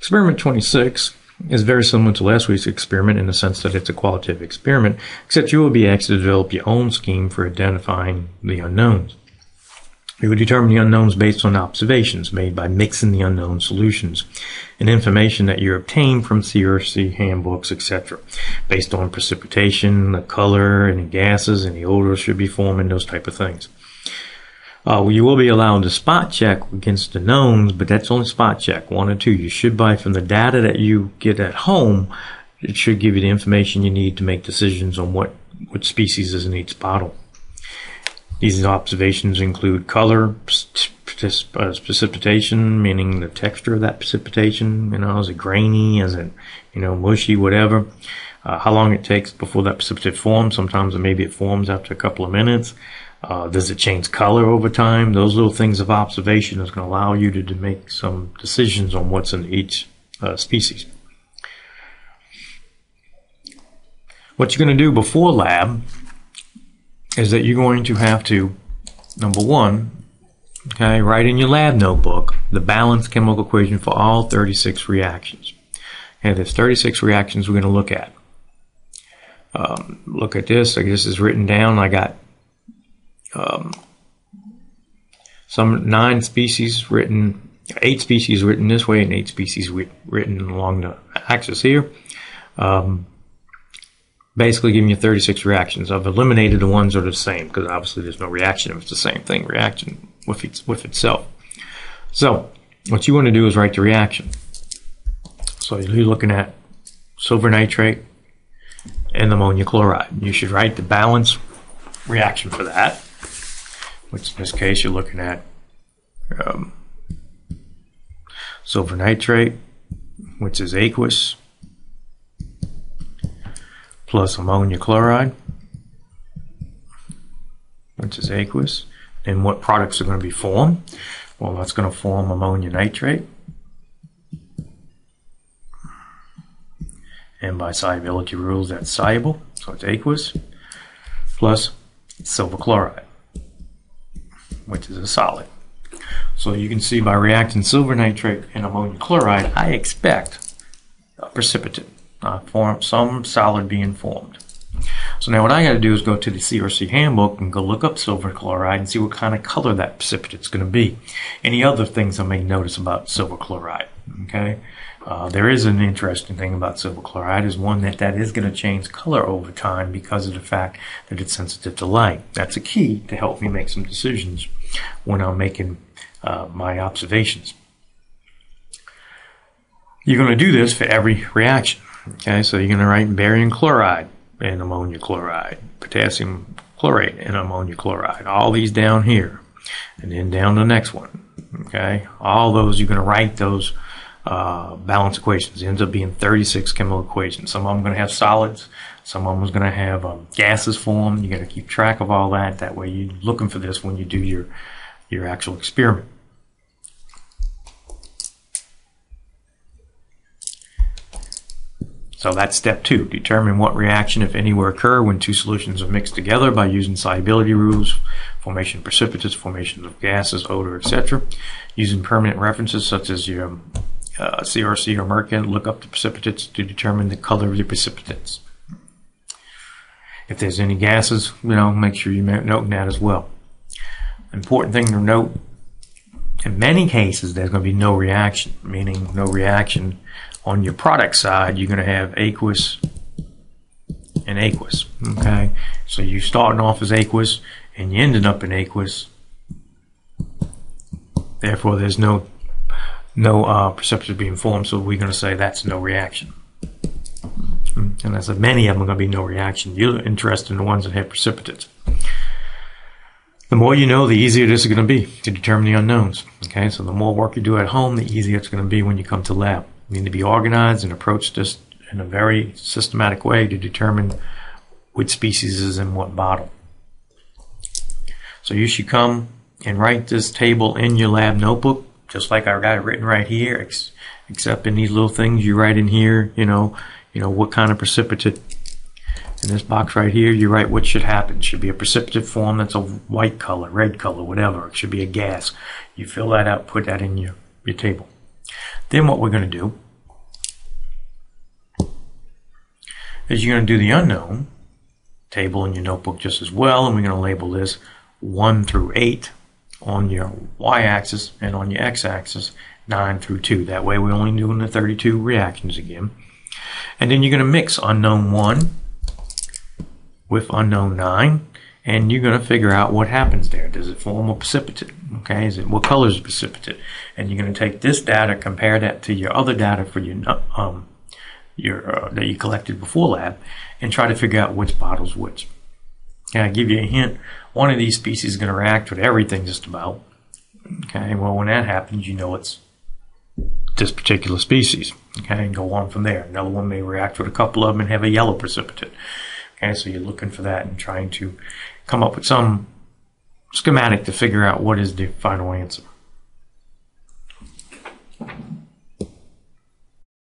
Experiment 26 is very similar to last week's experiment in the sense that it's a qualitative experiment, except you will be asked to develop your own scheme for identifying the unknowns. You will determine the unknowns based on observations made by mixing the unknown solutions and information that you obtain from CRC handbooks, etc., based on precipitation, the color, any gases, any odors should be forming, those type of things. Uh, you will be allowed to spot check against the knowns, but that's only spot check, one or two. You should buy from the data that you get at home. It should give you the information you need to make decisions on what, what species is in each bottle. These observations include color, uh, precipitation, meaning the texture of that precipitation. You know, is it grainy? Is it, you know, mushy? Whatever. Uh, how long it takes before that precipitate forms. Sometimes maybe it forms after a couple of minutes. Uh, does it change color over time? Those little things of observation is going to allow you to, to make some decisions on what's in each uh, species. What you're going to do before lab is that you're going to have to, number one, okay, write in your lab notebook the balanced chemical equation for all 36 reactions. And there's 36 reactions we're going to look at. Um, look at this. I guess it's written down. I got um, some nine species written, eight species written this way, and eight species written along the axis here. Um, basically giving you 36 reactions. I've eliminated the ones that are the same because obviously there's no reaction if it's the same thing, reaction with, with itself. So what you want to do is write the reaction. So you're looking at silver nitrate and ammonia chloride. You should write the balance reaction for that, which in this case you're looking at um, silver nitrate, which is aqueous, plus ammonia chloride, which is aqueous. And what products are going to be formed? Well, that's going to form ammonia nitrate. And by solubility rules, that's soluble, so it's aqueous, plus silver chloride, which is a solid. So you can see by reacting silver nitrate and ammonia chloride, I expect a precipitate uh, form, some solid being formed. So now what I got to do is go to the CRC handbook and go look up silver chloride and see what kind of color that precipitate is going to be. Any other things I may notice about silver chloride. Okay, uh, there is an interesting thing about silver chloride is one that that is going to change color over time because of the fact that it's sensitive to light. That's a key to help me make some decisions when I'm making uh, my observations. You're going to do this for every reaction. Okay, so you're going to write barium chloride and ammonia chloride, potassium chlorate and ammonia chloride, all these down here, and then down the next one. Okay, all those you're going to write those uh, balance equations. It ends up being 36 chemical equations. Some of them are going to have solids, some of them are going to have um, gases formed. You got to keep track of all that. That way, you're looking for this when you do your your actual experiment. So that's step two. Determine what reaction, if any, will occur when two solutions are mixed together by using solubility rules, formation of precipitates, formation of gases, odor, etc. Using permanent references such as your uh, CRC or Merkin, look up the precipitates to determine the color of your precipitates. If there's any gases, you know, make sure you note that as well. Important thing to note, in many cases, there's going to be no reaction, meaning no reaction on your product side, you're going to have aqueous and aqueous. Okay, so you're starting off as aqueous and you ended up in aqueous. Therefore, there's no no uh, precipitate being formed, so we're going to say that's no reaction. And I said many of them are going to be no reaction. You're interested in the ones that have precipitates. The more you know, the easier this is going to be to determine the unknowns. Okay, so the more work you do at home, the easier it's going to be when you come to lab. You need to be organized and approach this in a very systematic way to determine which species is in what bottle. So you should come and write this table in your lab notebook, just like I got it written right here, ex- except in these little things you write in here, you know, you know what kind of precipitate. In this box right here, you write what should happen. It should be a precipitate form that's a white color, red color, whatever. It should be a gas. You fill that out, put that in your, your table. Then what we're going to do is you're going to do the unknown table in your notebook just as well, and we're going to label this 1 through 8 on your y-axis and on your x-axis 9 through 2. That way we're only doing the 32 reactions again. And then you're going to mix unknown 1 with unknown 9 and you're going to figure out what happens there. Does it form a precipitate? Okay, is it what color is precipitate? And you're going to take this data, compare that to your other data for your um your uh, that you collected before lab, and try to figure out which bottle's which. Can I give you a hint? One of these species is going to react with everything just about. Okay, well when that happens, you know it's this particular species. Okay, and go on from there. Another one may react with a couple of them and have a yellow precipitate. Okay, so you're looking for that and trying to come up with some schematic to figure out what is the final answer.